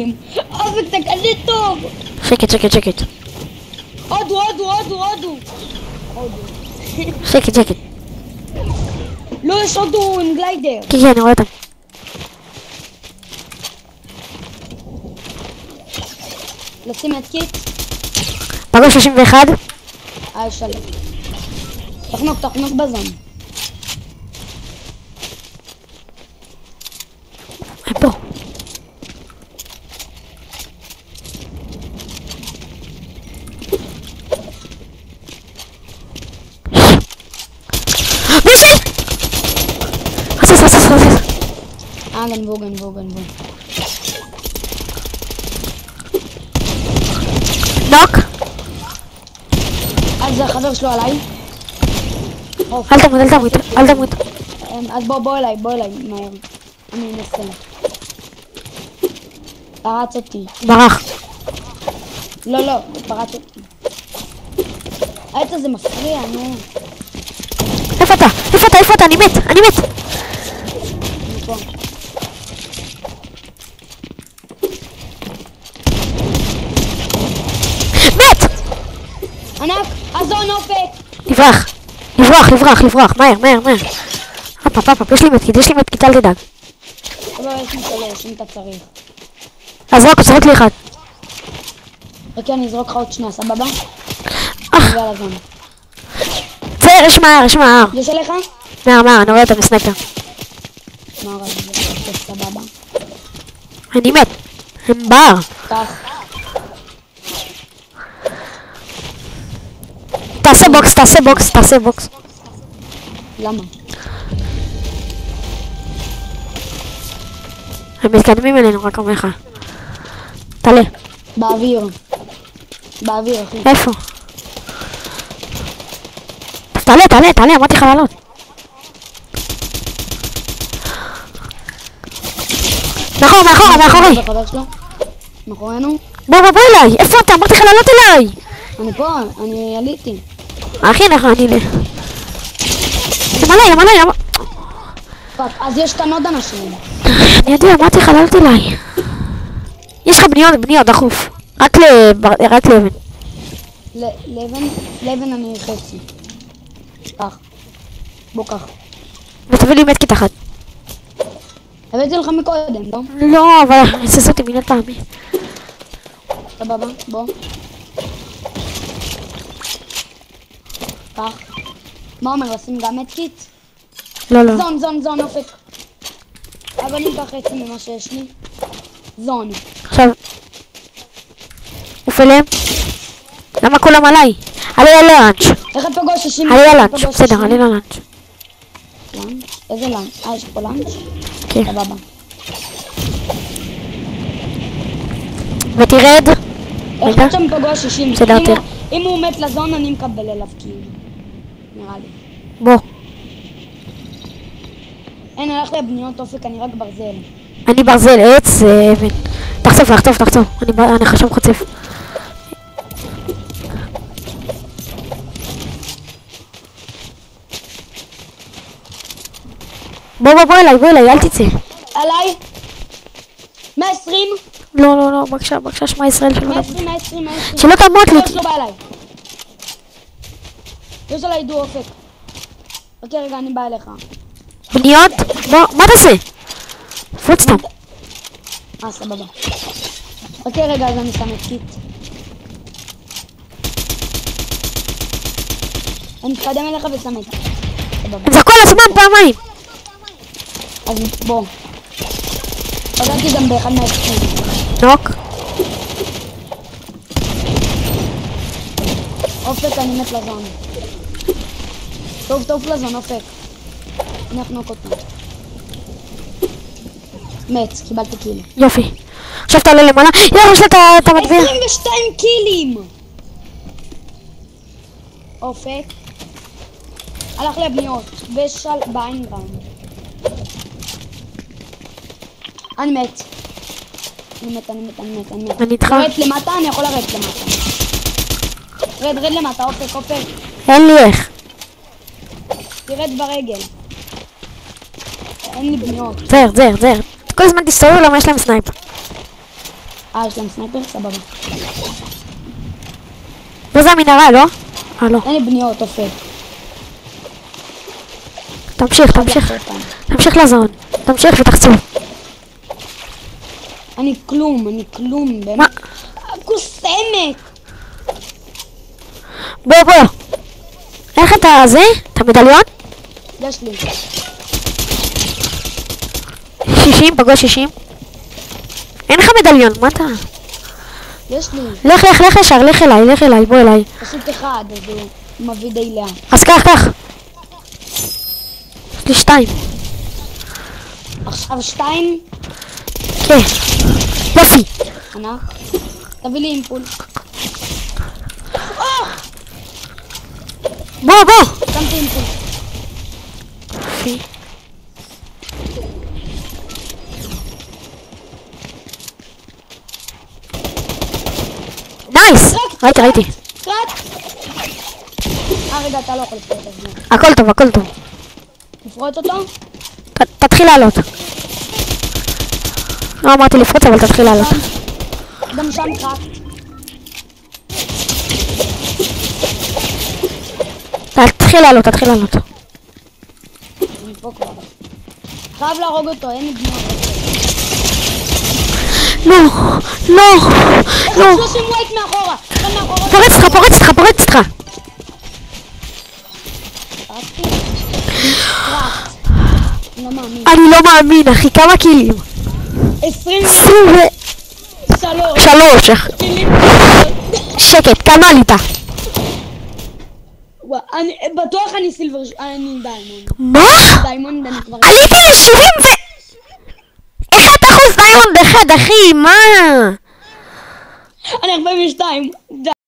אופק, אתה כזה טוב! שקט, שקט, שקט. הודו, הודו, הודו, הודו! הודו. שקט, שקט. לא, יש הודו עם glider. כן, כן, אני רואה אותם. לשים med kit? פגוש 31. אה, שלם. תחנוק, תחנוק ב zone. הם רסס. אה, גנבו, גנבו, גנבו. נוק. אז החבר שלו עליי. אל תמות, אל תמות, אל תמות. אז בוא, בוא אליי, בוא אליי, מהר. אני אנסה. פרץ אותי. ברח. לא, לא, פרץ אותי. העץ הזה מפריע, נו. איפה אתה? איפה אתה? איפה אתה? אני מת, אני מת. אני פה. מת! ענק, אזון אופק! לברח. לברוח, לברוח, לברוח. מהר, מהר, מהר. הפה, הפה, הפה, יש לי מתקיד, יש לי מתקיד, אל תדאג. לא, יש לי שלוש, אם אתה צריך. אז רק, זרוק לי אחד. אוקיי, אני אזרוק לך עוד שנייה, סבבה? צא, יש מהר, יש מהר. יש עליך? מהר, מהר, אני רואה אותם בסנקר. מה רע זה? סבבה. אני מת. הם בר. קח. תעשה box, תעשה box, תעשה box. למה? הם מתקדמים אלינו, רק אומר לך. תעלה. באוויר. באוויר, אחי. איפה? תעלה, תעלה, תעלה, אמרתי לך לעלות. מאחור, מאחור, מאחורי. מאחורינו? בוא, בוא, בוא אליי. איפה אתה? אמרתי לך לעלות אליי. אני פה, אני עליתי. אחי, אנחנו, אני... למעלה, למעלה, למעלה. fuck, אז יש כאן עוד אנשים. אני יודע, אמרתי לך לעלות אליי. יש לך בניות, בניות, דחוף. רק לאבן. לאבן, לאבן אני חצי. קח. בוא קח. ותביא לי med kit אחת. הבאתי לך מקודם, לא? לא, אבל היססו אותי מיליון פעמים. סבבה, בוא. קח. מה אומר, לשים גם med kit? לא, לא. zone, zone, zone, אופק. אבל אני אקח חצי ממה שיש לי. זון. עכשיו... אליהם. למה כולם עליי? עלי ללאנץ'. איך את פגוש 60? עלי ללאנץ'. פגוש בסדר, 60? עלי ללאנץ'. לאנץ'? איזה לאנץ'? אה, יש פה לאנץ'? כן. סבבה. ותרד. איך רגע. את שם פגוש 60? בסדר, תראה. אם הוא מת לזון, אני מקבל אליו כאילו. נראה לי. בוא. אין, הלך לבניות אופק, אני רק ברזל. אני ברזל, עץ, אה, אבן. תחצוף, תחצוף, תחצוף. אני חשב חוצף. בוא, בוא, בוא אליי, בוא אליי, אל תצא. עליי! 120! לא, לא, לא, בבקשה, בבקשה, שמע ישראל שלא תמות. 120, 120, 120. שלא תמות לי. חבר שלו בא אליי. יש עליי דו אופק. אוקיי, רגע, אני בא אליך. בניות? מה תעשה? פוץ סתם. אה, סבבה. אוקיי, רגע, אז אני שם את קיט. אני מתקדם אליך ושם את. סבבה. זרקו על עצמם פעמיים. אז בוא. פגעתי גם באחד מהעצים. נוק. אופק, אני מת ל zone. טוב, טוב ל zone, אופק. אני אחנוק אותו. מת, קיבלתי kill. יופי. עכשיו תעלה למעלה. יאללה, יש לה את המטבע. 22 קילים! אופק. הלך לבניות, ושל... ב high ground. אני מת. אני מת, אני מת, אני מת, אני מת. אני איתך. לרדת למטה, אני יכול לרדת למטה. רד, רד למטה, אופק, אופק. אין לי איך. תרד ברגל. אין לי בניות. זהר, זהר, זהר. כל הזמן תסתובב למה יש להם snipe. אה, יש להם sniper? סבבה. פה זה המנהרה, לא? אה, לא. אין לי בניות, אופק. תמשיך, תמשיך. תמשיך ל zone. תמשיך ותחצו. אני כלום, אני כלום, באמת. מה? קוסמת! בוא, בוא. אין לך את הזה? את המדליון? יש לי. 60, פגוע 60. אין לך מדליון, מה אתה? יש לי. לך, לך, לך ישר, לך אליי, לך אליי, בוא אליי. פשוט אחד, אז הוא מביא די לאט. אז קח, קח. יש לי שתיים. עכשיו שתיים, כן. יופי. ענק. תביא לי impulse. בוא, בוא. שמתי impulse. יופי. nice! ראיתי, ראיתי. אה, רגע, אתה לא יכול לפרוט את זה. הכל טוב, הכל טוב. לפרוט אותו? תתחיל לעלות. לא אמרתי לפרוץ, אבל תתחיל לעלות. גם שם קרט. תתחיל לעלות, תתחיל לעלות. אני פה כבר. חייב להרוג אותו, אין לי בניות. לא, לא, לא. 30 וייט מאחורה! כאן מאחורה. פורץ איתך, פורץ איתך, פורץ איתך. קרטתי. קרט. אני לא מאמין. אני לא מאמין, אחי, כמה קילים? 23! 23. קילים. שקט, כמה עלית? אני- בטוח אני silver... אני diamond. מה? diamond אני כבר... עליתי ל-70 ו... אחד אחוז diamond אחד, אחי, מה? אני 42. די.